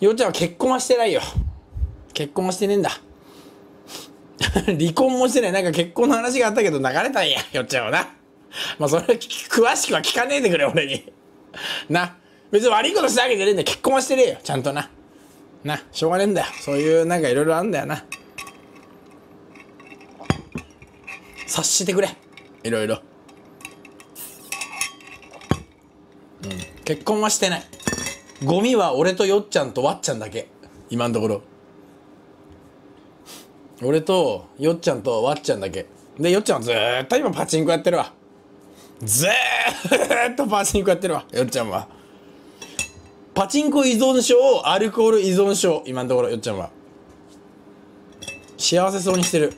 よちゃんは結婚はしてないよ。結婚はしてねえんだ。離婚もしてない。なんか結婚の話があったけど流れたんや。よっちゃんはな。まあそれ詳しくは聞かねえでくれ俺に。な。別に悪いことしたわけじゃねえんだ。結婚はしてねえよ。ちゃんとな。な。しょうがねえんだよ。そういうなんかいろいろあるんだよな。察してくれ。いろいろうん。結婚はしてない。ゴミは俺とよっちゃんとわっちゃんだけ。今のところ。俺とよっちゃんとわっちゃんだけ。でよっちゃんはずっと今パチンコやってるわ。ずーっとパチンコやってるわ。よっちゃんは。パチンコ依存症アルコール依存症。今のところよっちゃんは。幸せそうにしてる。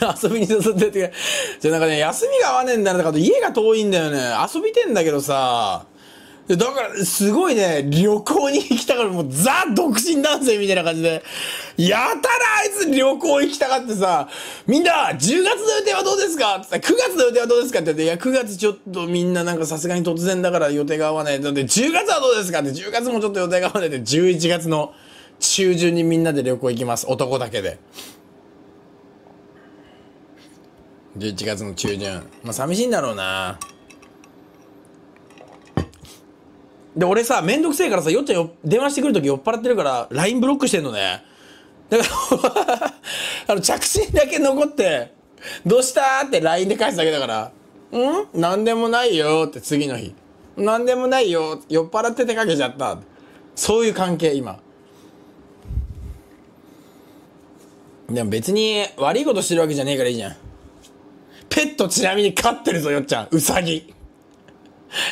遊びに誘ってってじゃなんかね休みが合わねえんだよだから家が遠いんだよね。遊びてんだけどさ。だからすごいね旅行に行きたからもうザ独身男性みたいな感じで。やたらあいつ旅行行きたがってさみんな10月の予定はどうですか？って言ったら9月の予定はどうですかって言っていや9月ちょっとみんななんかさすがに突然だから予定が合わない。って言って10月はどうですかって10月もちょっと予定が合わないって11月の中旬にみんなで旅行行きます。男だけで。11月の中旬。まあ寂しいんだろうな。で俺さめんどくせえからさよっちゃんよ電話してくるとき酔っ払ってるから LINE ブロックしてんのね。だから あの着信だけ残って「どうした?」って LINE で返すだけだから「ん？何でもないよ」って次の日「何でもないよ酔っ払っててかけちゃった」そういう関係今。でも別に悪いことしてるわけじゃねえからいいじゃん。ペットちなみに飼ってるぞ、よっちゃん。うさぎ。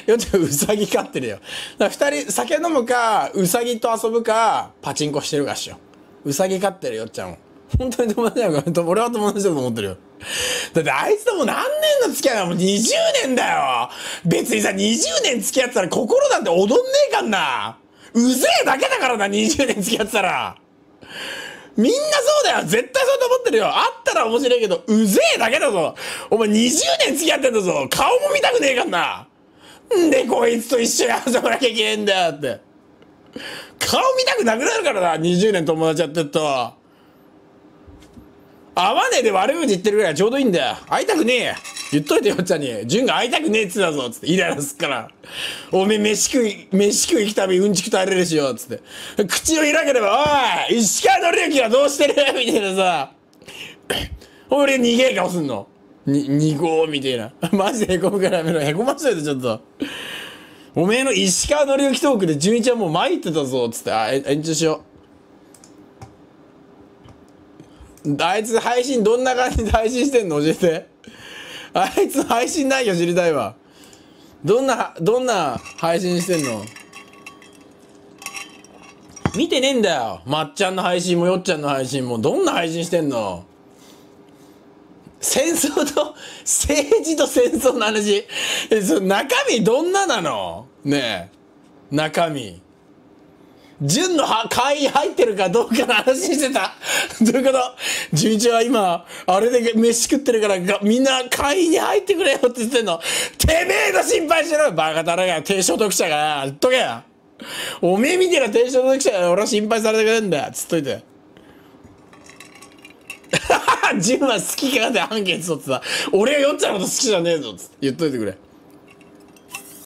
よっちゃん、うさぎ飼ってるよ。二人、酒飲むか、うさぎと遊ぶか、パチンコしてるかしょ。うさぎ飼ってるよっちゃんも。本当に友達だよ。俺は友達だと思ってるよ。だってあいつともう何年の付き合いだもう20年だよ。別にさ、20年付き合ってたら心なんて踊んねえかんな。うぜえだけだからな、20年付き合ってたら。みんなだよ絶対そんな思ってるよあったら面白いけど、うぜえだけだぞお前20年付き合ってんだぞ顔も見たくねえかんなんでこいつと一緒に遊ばなきゃいけねえんだよって。顔見たくなくなるからな、20年友達やってると。会わねえで悪口言ってるぐらいちょうどいいんだよ。会いたくねえ言っといてよっちゃんに。純が会いたくねえっつったぞ、つって。イライラすっから。おめえ飯食い、飯食い行くたびうんちく耐えれるしよ、つって。口を開ければ、おい石川紀之はどうしてる？みたいなさ。俺逃げえ顔すんの。に、二号みたいな。マジでへこむからやめろ。へこましといてちょっと。おめえの石川紀之トークで純一はもう参ってたぞ、つって。あ、延長しよう。あいつ配信どんな感じで配信してんの？教えて。あいつ配信内容知りたいわ。どんな、どんな配信してんの？見てねえんだよ。まっちゃんの配信もよっちゃんの配信も。どんな配信してんの？戦争と、政治と戦争の話。え、そ中身どんななの？ねえ。中身。純の会員入ってるかどうかの話してた。どういうこと？純一は今、あれで飯食ってるから、みんな会員に入ってくれよって言ってんの。てめえの心配しろバカだらが、低所得者が。言っとけよ。おめえみたいな低所得者が俺は心配されてくれんだよ。つっといて。純は好きかってアンケート取ってた。俺が酔っちゃうこと好きじゃねえぞ。つって言っといてくれ。